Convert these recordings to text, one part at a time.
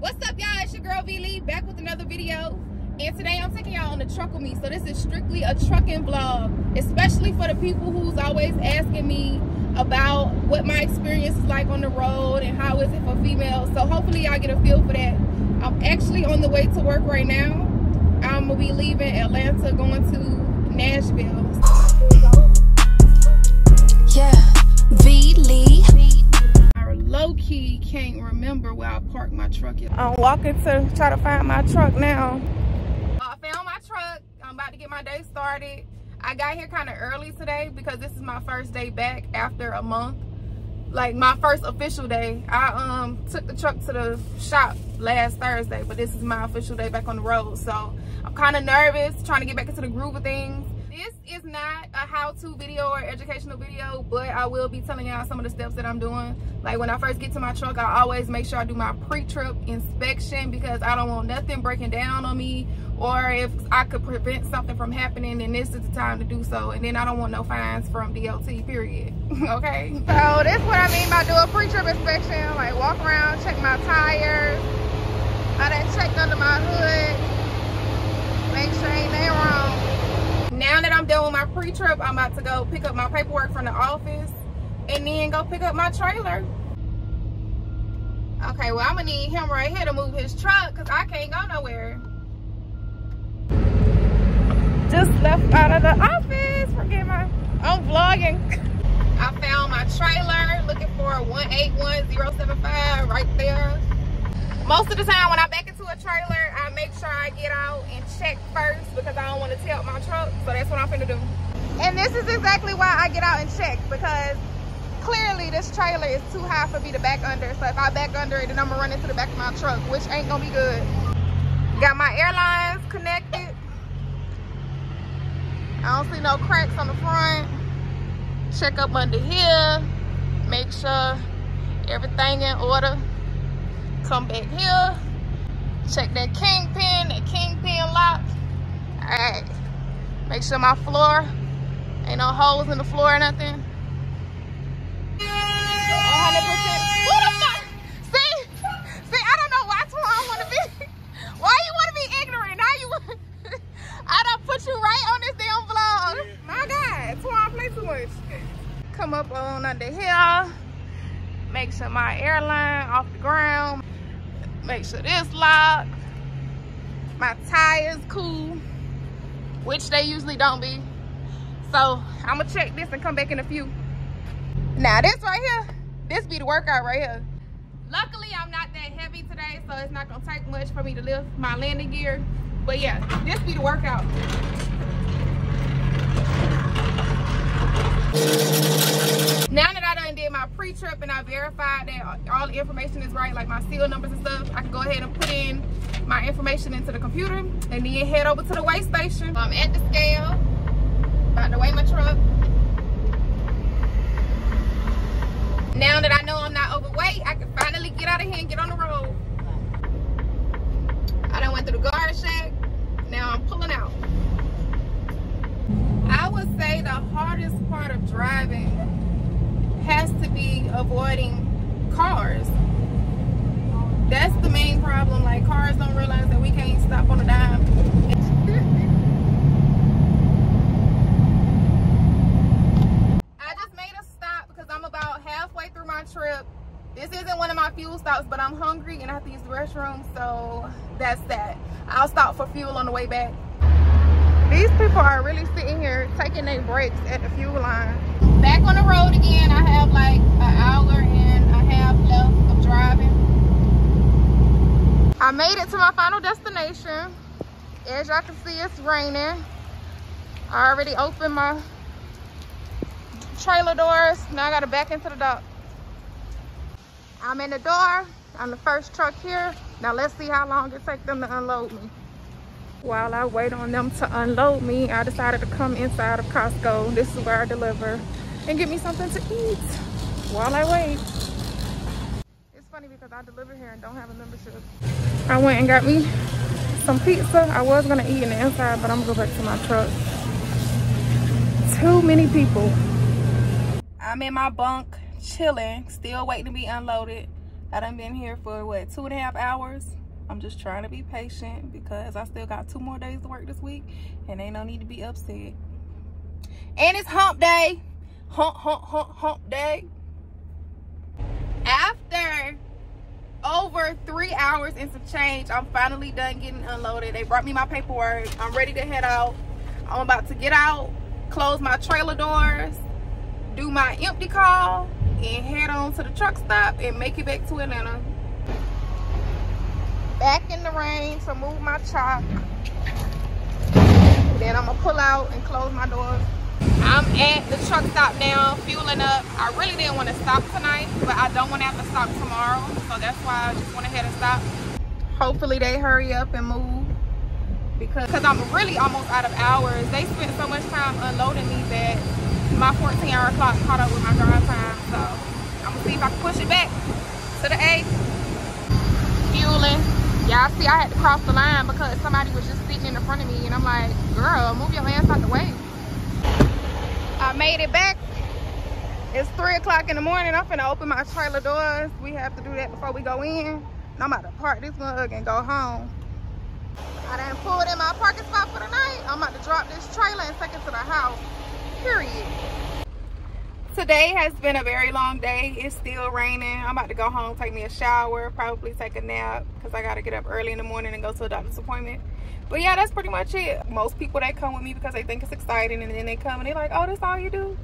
What's up, y'all? It's your girl Vee Lee back with another video. And today I'm taking y'all on the truck with me. So this is strictly a trucking vlog, especially for the people who's always asking me about what my experience is like on the road and how is it for females. So hopefully y'all get a feel for that. I'm actually on the way to work right now. I'm gonna be leaving Atlanta going to Nashville. Yeah, Vee Lee. Can't remember where I parked my truck. I'm walking to try to find my truck now. I found my truck. I'm about to get my day started. I got here kind of early today because this is my first day back after a month. Like my first official day. I um took the truck to the shop last Thursday, but this is my official day back on the road. So I'm kind of nervous, trying to get back into the groove of things. This is not a how-to video or educational video, but I will be telling y'all some of the steps that I'm doing. Like when I first get to my truck, I always make sure I do my pre-trip inspection because I don't want nothing breaking down on me or if I could prevent something from happening, then this is the time to do so. And then I don't want no fines from DOT, period. okay? So that's what I mean by do a pre-trip inspection. Like walk around, check my tires. I done checked under my hood. Make sure ain't nothing wrong now that I'm pre-trip, I'm about to go pick up my paperwork from the office and then go pick up my trailer. Okay, well, I'm gonna need him right here to move his truck because I can't go nowhere. Just left out of the office. Forget my, I'm vlogging. I found my trailer looking for a 181075 right there. Most of the time when I back into a trailer, I make sure I get out and check first because I don't want to tilt my truck. So that's what I'm finna do. And this is exactly why I get out and check because clearly this trailer is too high for me to back under. So if I back under it, then I'm gonna run into the back of my truck, which ain't gonna be good. Got my airlines connected. I don't see no cracks on the front. Check up under here. Make sure everything in order. Come back here. Check that kingpin, that kingpin lock. All right. Make sure my floor, ain't no holes in the floor or nothing. 100%. Who the fuck? See? See, I don't know why Twan want to be. Why you want to be ignorant? Now you I done put you right on this damn vlog. My God, Twan play too much. Come up on under here. Make sure my airline off the ground. Make sure this locked. My tires cool, which they usually don't be. So I'm gonna check this and come back in a few. Now this right here, this be the workout right here. Luckily, I'm not that heavy today, so it's not gonna take much for me to lift my landing gear. But yeah, this be the workout. Now that I done did my pre-trip and I verified that all the information is right, like my seal numbers and stuff, I can go ahead and put in my information into the computer and then head over to the weigh station. I'm at the scale, about to weigh my truck. Now that I know I'm not overweight, I can finally get out of here and get on the road. I done went through the guard shack. Now I'm pulling out. I would say the hardest part of driving has to be avoiding cars. That's the main problem. Like cars don't realize that we can't stop on a dime. I just made a stop because I'm about halfway through my trip. This isn't one of my fuel stops, but I'm hungry and I have to use the restroom, so that's that. I'll stop for fuel on the way back. These people are really sitting here taking their breaks at the fuel line. Back on the road again. I have like an hour and a half left of driving. I made it to my final destination. As y'all can see, it's raining. I already opened my trailer doors. Now I gotta back into the dock. I'm in the door. I'm the first truck here. Now let's see how long it takes them to unload me. While I wait on them to unload me, I decided to come inside of Costco. This is where I deliver and get me something to eat while I wait. It's funny because I deliver here and don't have a membership. I went and got me some pizza. I was gonna eat in the inside, but I'm gonna go back to my truck. Too many people. I'm in my bunk, chilling, still waiting to be unloaded. I done been here for what, two and a half hours. I'm just trying to be patient because I still got two more days to work this week and ain't no need to be upset. And it's hump day. Hump, hump, hump, hump day. After over three hours and some change, I'm finally done getting unloaded. They brought me my paperwork. I'm ready to head out. I'm about to get out, close my trailer doors, do my empty call, and head on to the truck stop and make it back to Atlanta. Back in the rain to move my truck. Then I'm gonna pull out and close my doors. I'm at the truck stop now, fueling up. I really didn't want to stop tonight, but I don't want to have to stop tomorrow. So that's why I just went ahead and stop. Hopefully they hurry up and move because cause I'm really almost out of hours. They spent so much time unloading me my 14 hour clock caught up with my drive time. So I'm gonna see if I can push it back to the A. Fueling. Y'all see I had to cross the line because somebody was just sitting in the front of me and I'm like, girl, move your ass out the way. I made it back. It's three o'clock in the morning. I'm finna open my trailer doors. We have to do that before we go in. I'm about to park this mug and go home. I done pulled in my parking spot for the night. I'm about to drop this trailer and take it to the house, period. Today has been a very long day. It's still raining. I'm about to go home, take me a shower, probably take a nap because I got to get up early in the morning and go to a doctor's appointment. But yeah, that's pretty much it. Most people, they come with me because they think it's exciting and then they come and they're like, oh, that's all you do?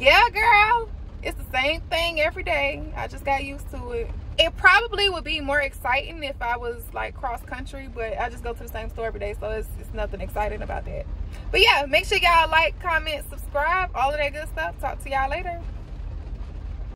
Yeah, girl. It's the same thing every day. I just got used to it. It probably would be more exciting if I was like cross country, but I just go to the same store every day, so it's, it's nothing exciting about that. But yeah, make sure y'all like, comment, subscribe, all of that good stuff. Talk to y'all later.